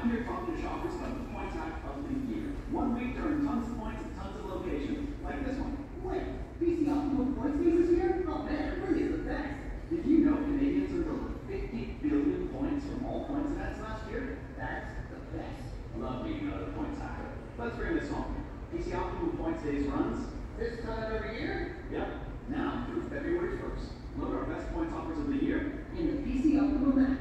500 published offers of the points hack of the year. One week to earn tons of points at tons of locations, like this one. Wait, PC Optimum Points Games is here? Oh man, it really is the best. Did you know Canadians earned over 50 billion points from all points events last year? That's the best. Love meeting another points hacker. Let's bring this home. PC Optimum Points Days runs this time every year? Yep. Now through February 1st. Load our best points offers of the year in the PC Optimum app.